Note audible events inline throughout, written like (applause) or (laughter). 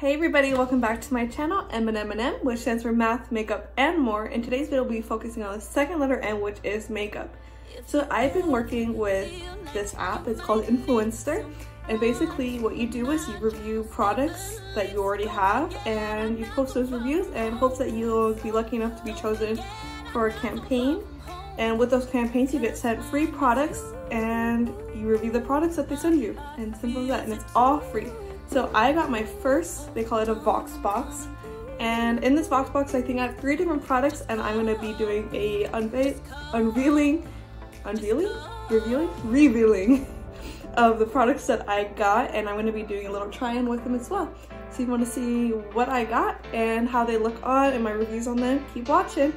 Hey everybody, welcome back to my channel, M&M&M, which stands for Math, Makeup, and More. In today's video, we'll be focusing on the second letter M, which is makeup. So I've been working with this app, it's called Influenster, and basically what you do is you review products that you already have, and you post those reviews and hopes that you'll be lucky enough to be chosen for a campaign. And with those campaigns, you get sent free products, and you review the products that they send you, and simple as that, and it's all free. So I got my first, they call it a Vox box. And in this Vox box, I think I have three different products and I'm gonna be doing a unveil unveiling, unveiling? Revealing? Revealing (laughs) of the products that I got and I'm gonna be doing a little try-in with them as well. So if you wanna see what I got and how they look on and my reviews on them, keep watching.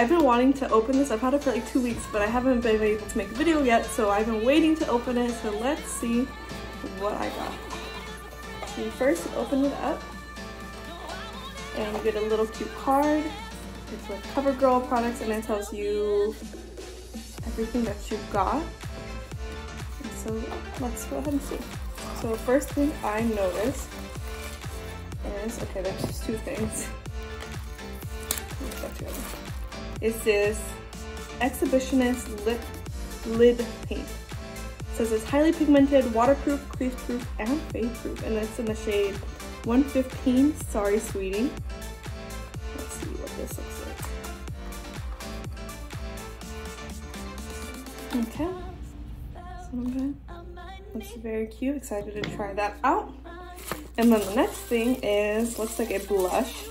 I've been wanting to open this. I've had it for like two weeks, but I haven't been able to make a video yet, so I've been waiting to open it. So let's see what I got. So you first open it up, and you get a little cute card. It's like CoverGirl products, and it tells you everything that you've got. And so let's go ahead and see. So first thing I noticed is, okay, there's just two things. Is this Exhibitionist Lip Lid Paint. It says it's highly pigmented, waterproof, crease-proof, and fade-proof, and it's in the shade 115. Sorry, sweetie. Let's see what this looks like. Okay. Okay. Looks very cute. Excited to try that out. And then the next thing is, looks like a blush.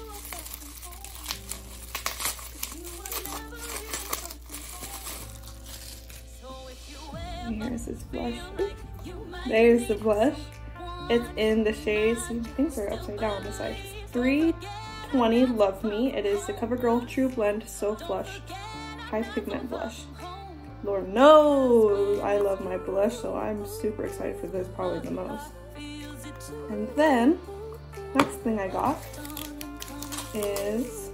There's the blush. It's in the shades, I think they're upside down on the side. 320 Love Me. It is the CoverGirl TruBlend So Flushed High Pigment Blush. Lord knows I love my blush, so I'm super excited for this probably the most. And then, next thing I got is,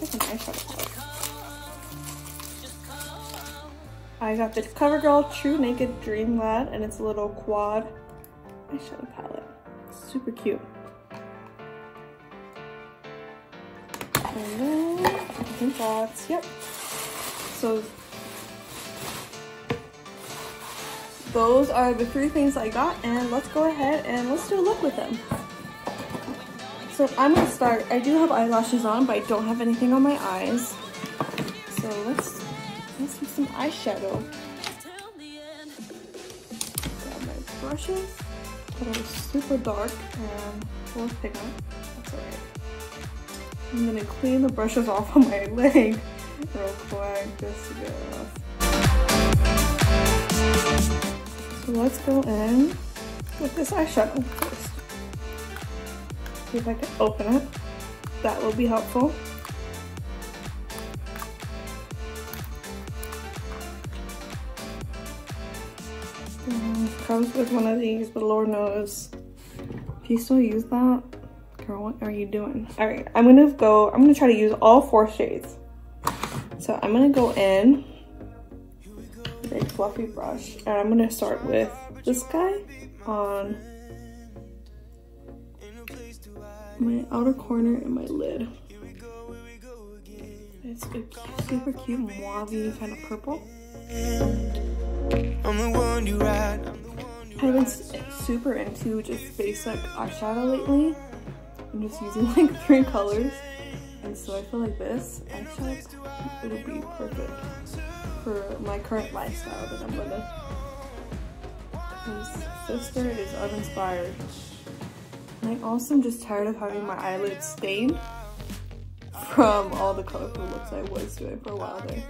it's an eyeshadow palette. I got the CoverGirl TruNaked Dream Lad, and it's a little quad eyeshadow palette. Super cute. And then, dots, yep. So, those are the three things I got, and let's go ahead and let's do a look with them. So I'm gonna start, I do have eyelashes on, but I don't have anything on my eyes. So let's Let's do some eyeshadow. Grab my brushes that are super dark and full of pigment. That's alright. I'm gonna clean the brushes off on my (laughs) leg real quick just to get it off. So let's go in with this eyeshadow first. See if I can open it. That will be helpful. Comes with one of these, but Lord knows. If you still use that, girl, what are you doing? All right, I'm gonna go, I'm gonna try to use all four shades. So I'm gonna go in with a fluffy brush, and I'm gonna start with this guy on my outer corner and my lid. It's a super cute mauve kind of purple. I'm the one you ride. I've been super into just basic eyeshadow lately. I'm just using (laughs) like three colors. And so I feel like this eyeshadow would be perfect for my current lifestyle that I'm living. Because sister is uninspired. And I also am just tired of having my eyelids stained from all the colorful looks I was doing for a while there.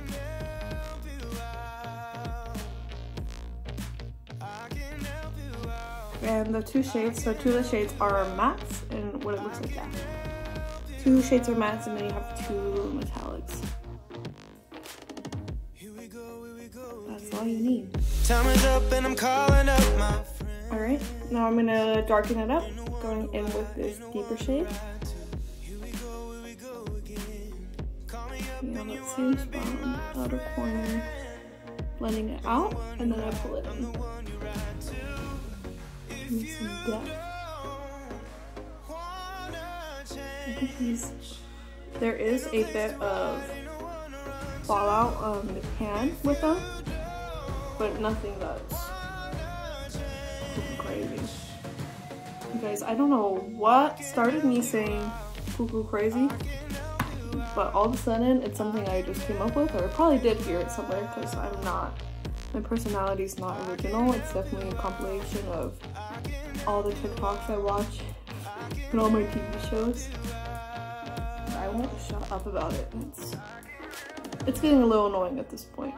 And the two shades, so two of the shades are mattes and what it looks like that. Two shades are mattes and then you have two metallics. That's all you need. Time is up and I'm calling up my friend. Alright, now I'm gonna darken it up, going in with this deeper shade. Be that same spot, outer corner, blending it out, and then I pull it in. There is a bit of fallout on the pan with them, but nothing that's crazy. You guys, I don't know what started me saying cuckoo crazy, but all of a sudden it's something I just came up with, or probably did hear it somewhere because I'm not, my personality is not original. It's definitely a compilation of all the TikToks I watch and all my TV shows. I won't shut up about it. It's, it's getting a little annoying at this point.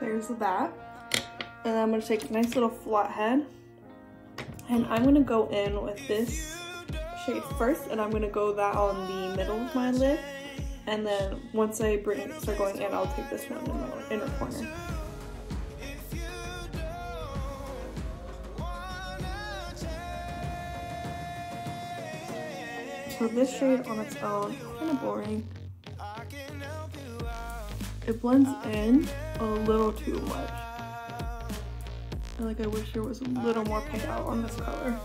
There's that. And I'm gonna take a nice little flat head and I'm gonna go in with this shade first and I'm gonna go that on the middle of my lid and then once I bring start going in I'll take this one in my inner corner. So this shade on its own, kind of boring. It blends in a little too much. I like I wish there was a little more payout on this color.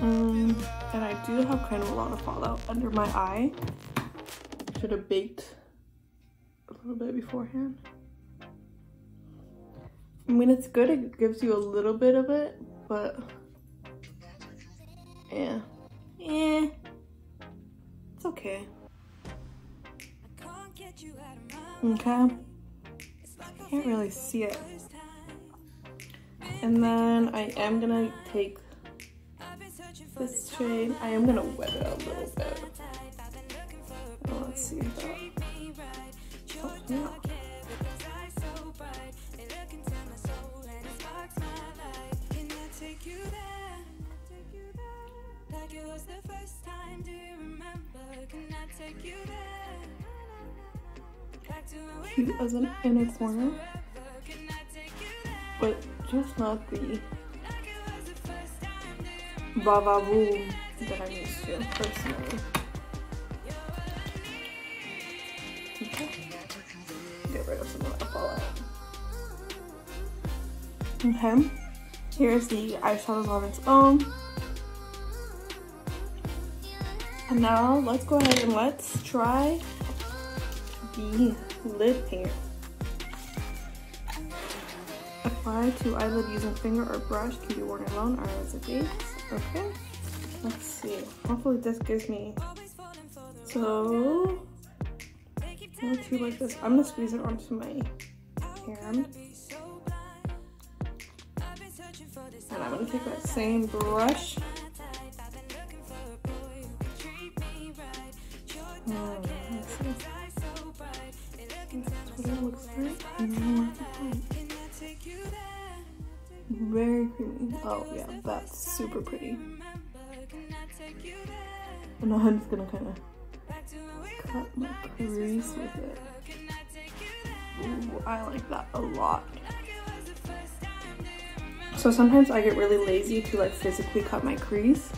Um, and I do have kind of a lot of fallout under my eye. Should have baked a little bit beforehand. I mean, it's good. It gives you a little bit of it, but yeah. Yeah. It's okay. Okay. I can't really see it. And then I am gonna take this shade. I am gonna wet it a little bit. Oh, let's see that. Cute as an inner corner, but just not the I'm used to personally. Get rid of some of that fallout. Okay. Here's the eyeshadows on its own. And now let's go ahead and let's try the lid paint. Apply to eyelid using finger or brush, can be worn alone or as a base. Okay, let's see. Hopefully this gives me, so, let's do like this. I'm gonna squeeze it onto my hand. And I'm gonna take that same brush Hmm, Very creamy. Oh yeah, that's super pretty. And I'm just gonna kind of cut my crease with it. Ooh, I like that a lot. So sometimes I get really lazy to like physically cut my crease.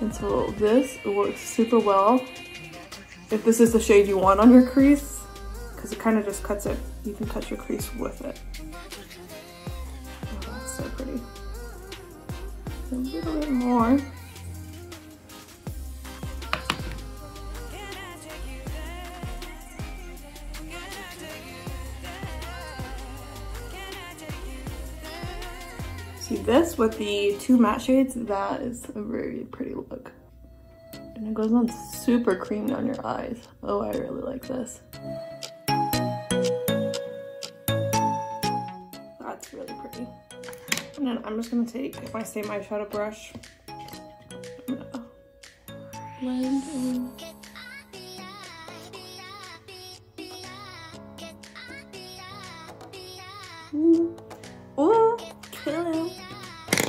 And so this works super well if this is the shade you want on your crease because it kind of just cuts it. You can cut your crease with it. A little bit more. See this with the two matte shades, that is a very pretty look. And it goes on super creamy on your eyes. Oh, I really like this. That's really pretty. And then I'm just gonna take my same eyeshadow brush. blend in. Ooh, kill him.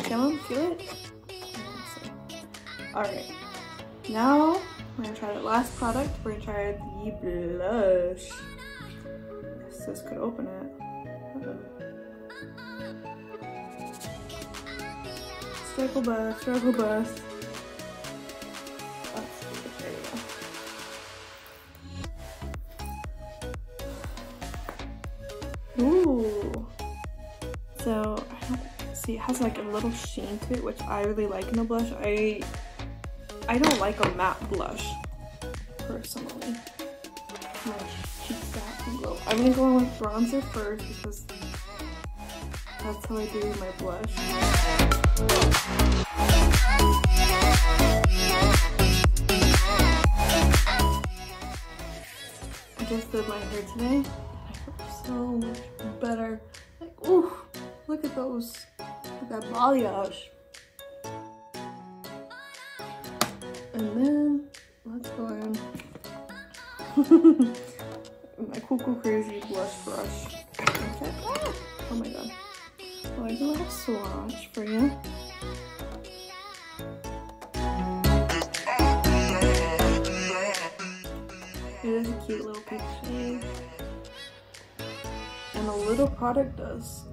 Kill him, kill it. All right. Now, we're gonna try the last product. We're gonna try the blush. This could open it. Uh -oh. Struggle bus, struggle bus. Ooh. So, see, it has like a little sheen to it, which I really like in a blush. I I don't like a matte blush, personally. My cheeks got glow. I'm gonna go in with bronzer first because that's how I do my blush. I just did my hair today I feel so much better. Like, ooh, look at those. Look at that balayage. And then, let's go in. (laughs) my Cuckoo Crazy blush brush. Okay. Oh my god. Do a little swatch for you. It is a cute little picture and a little product does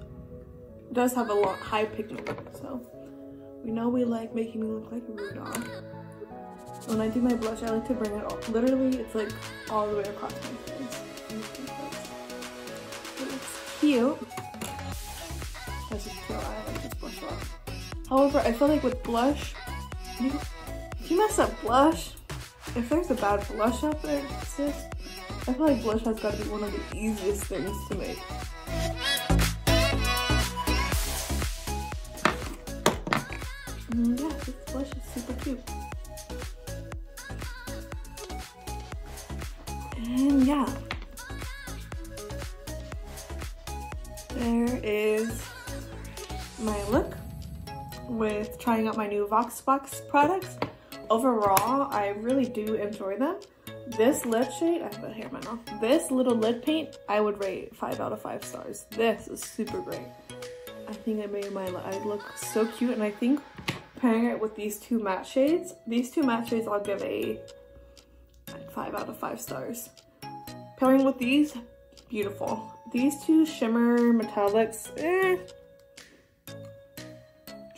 does have a lot high pigment so we know we like making me look like a Rudolph. When I do my blush, I like to bring it all. Literally, it's like all the way across my face. It's cute. However, I feel like with blush, you, if you mess up blush, if there's a bad blush out there, sis, I feel like blush has got to be one of the easiest things to make. Mm, yeah, this blush is super cute. And yeah. There is my look with trying out my new Voxbox products. Overall, I really do enjoy them. This lip shade, I have a hair in my mouth. This little lid paint, I would rate five out of five stars. This is super great. I think I made my eye look so cute and I think pairing it with these two matte shades, these two matte shades I'll give a five out of five stars. Pairing with these, beautiful. These two shimmer metallics, eh.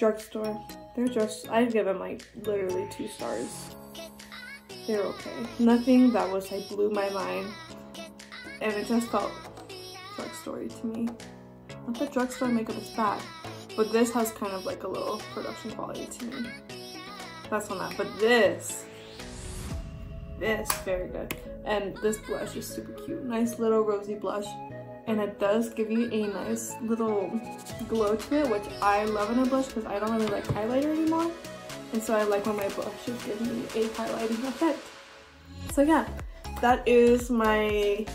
Drugstore, they're just, I'd give them like literally two stars they're okay. Nothing that was like blew my mind. And it just felt drugstore to me. Not that drugstore makeup is bad, but this has kind of like a little production quality to me. That's on that. But this, this, very good. And this blush is super cute. Nice little rosy blush. And it does give you a nice little glow to it, which I love in a blush because I don't really like highlighter anymore. And so I like when my blushes give me a highlighting effect. So yeah, that is my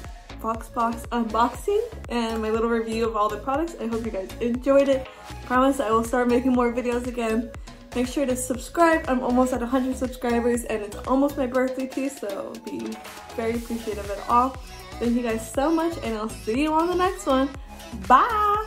Voxbox unboxing and my little review of all the products. I hope you guys enjoyed it. Promise I will start making more videos again. Make sure to subscribe. I'm almost at 100 subscribers and it's almost my birthday too, so be very appreciative of it all. Thank you guys so much and I'll see you on the next one. Bye!